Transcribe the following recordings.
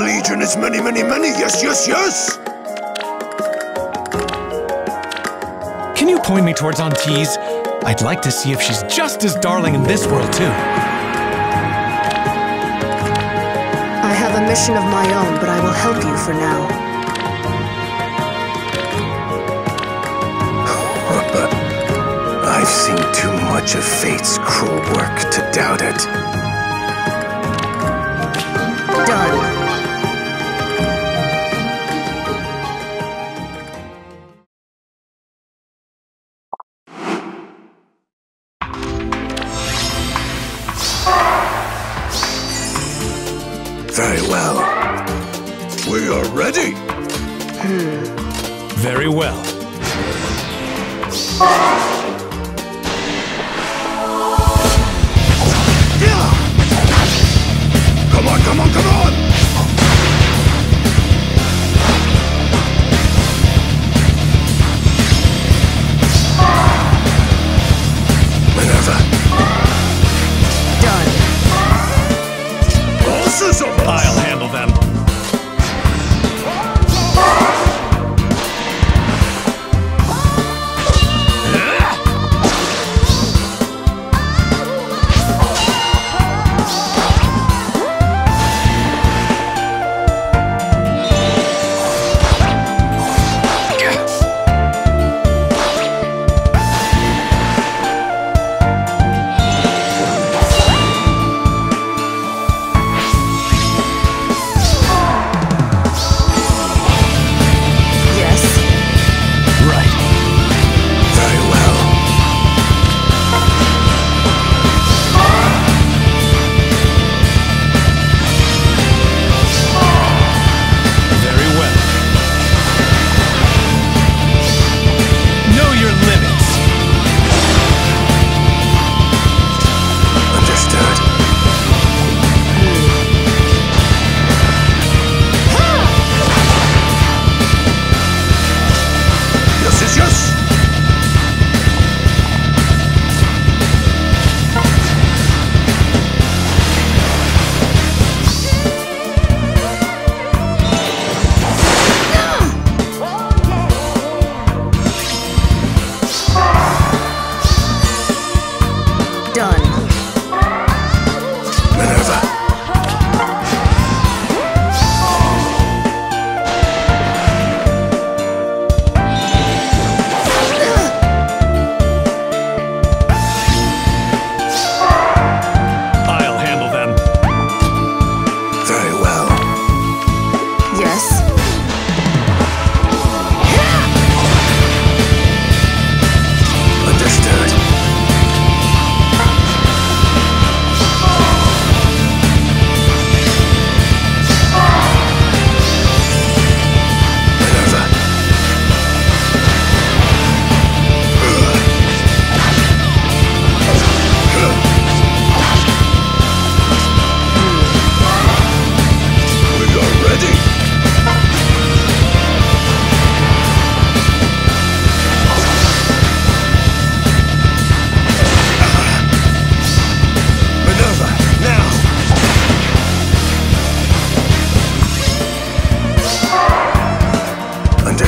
Legion is many, many, many. Yes, yes, yes. Can you point me towards Anthiese? I'd like to see if she's just as darling in this world, too. I have a mission of my own, but I will help you for now. I've seen too much of fate's cruel work to doubt it. Very well. We are ready. Hmm. Very well.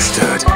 understood.